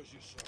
fugir só.